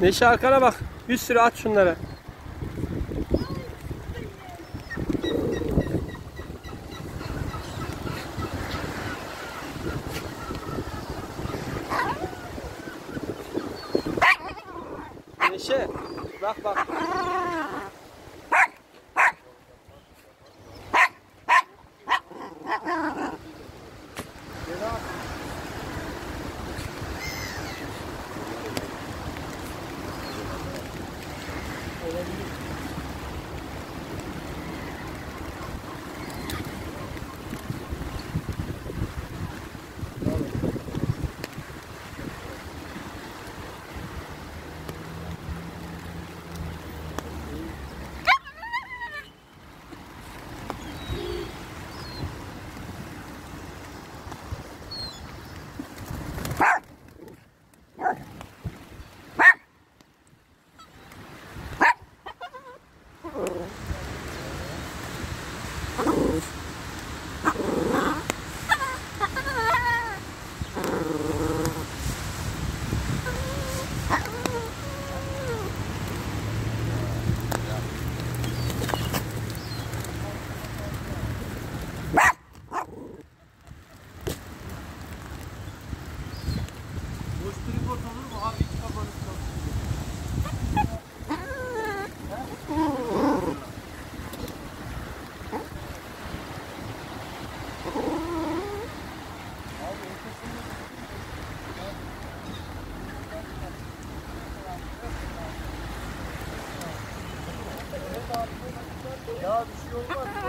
Neşe arkana bak. Bir sürü at şunları. Neşe bak bak. Hallelujah. すごい。